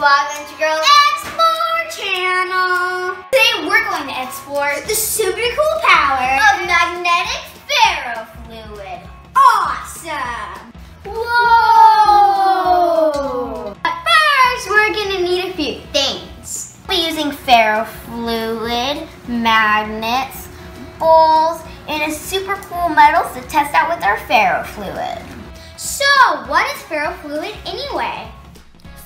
welcome Girls Explore channel. Today we're going to explore the super cool power of magnetic ferrofluid. Awesome! Whoa! But first, we're gonna need a few things. We're using ferrofluid, magnets, bowls, and a super cool metals to test out with our ferrofluid. So, what is ferrofluid anyway?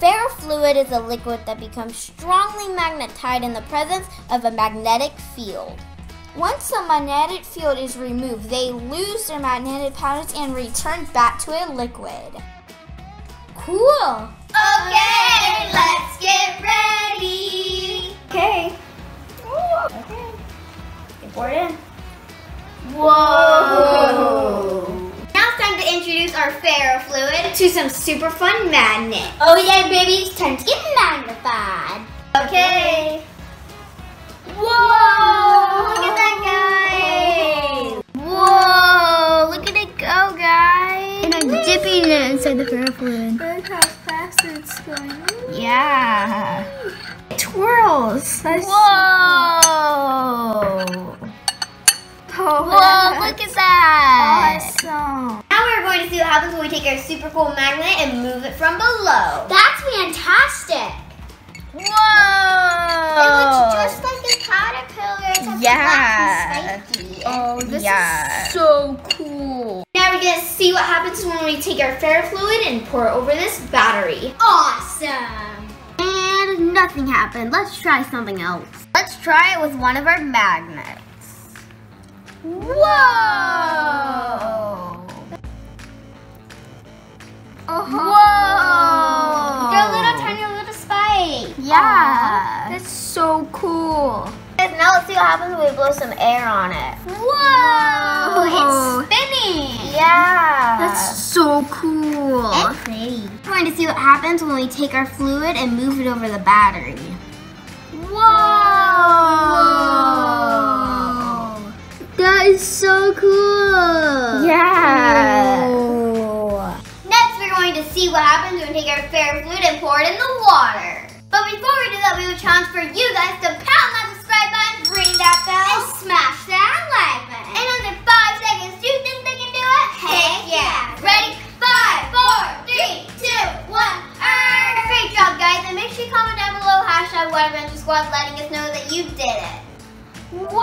Ferrofluid is a liquid that becomes strongly magnetized in the presence of a magnetic field. Once the magnetic field is removed, they lose their magnetic powers and return back to a liquid. Cool! Okay, let's get ready! Okay. Ooh, okay. Get poured in. Whoa! Now it's time to introduce our ferrofluid to some super fun magnet. Oh yeah, baby, it's time to get magnified. Okay. Whoa! Look at that, guys! Whoa! Look at it go, guys! And I'm dipping it inside the ferrofluid. Look how fast it's going. Yeah. It twirls. That's Whoa! Oh, Whoa, look at that! Awesome. Going to see what happens when we take our super cool magnet and move it from below. That's fantastic! Whoa! It looks just like a caterpillar. Yeah. it's spiky. Oh, this Yeah. is so cool. Now we're gonna see what happens when we take our ferrofluid and pour it over this battery. Awesome! And nothing happened. Let's try something else. Let's try it with one of our magnets. Whoa! Yeah. That's so cool. Guys, now let's see what happens when we blow some air on it. Whoa! It's spinning! Yeah! That's so cool. and pretty. We're going to see what happens when we take our fluid and move it over the battery. Whoa! That is so cool. Yeah. Whoa. Next, we're going to see what happens when we take our ferrofluid and pour it in the water. But before we do that, we would challenge for you guys to pound that subscribe button, ring that bell, and smash that like button. And under five seconds, do you think they can do it? Heck yeah! Ready? Five, four, three, two, one. Earn. Great job, guys! And make sure you comment down below hashtag Adventure Squad, letting us know that you did it. Whoa!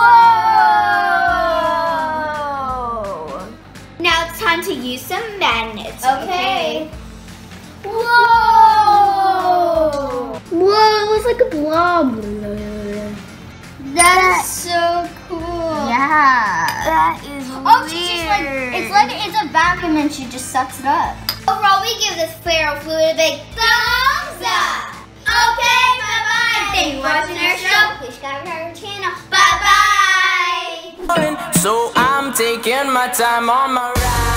Now it's time to use some magnets. Okay. Whoa! Whoa, it looks like a blob. That is so cool. Yeah. That is Oh, weird. she's just like, it's like it's a vacuum and she just sucks it up. Overall, we give this ferrofluid a big thumbs up. Okay, bye-bye. Thank you for watching our show. Please subscribe to our channel. Bye-bye. So I'm taking my time on my ride.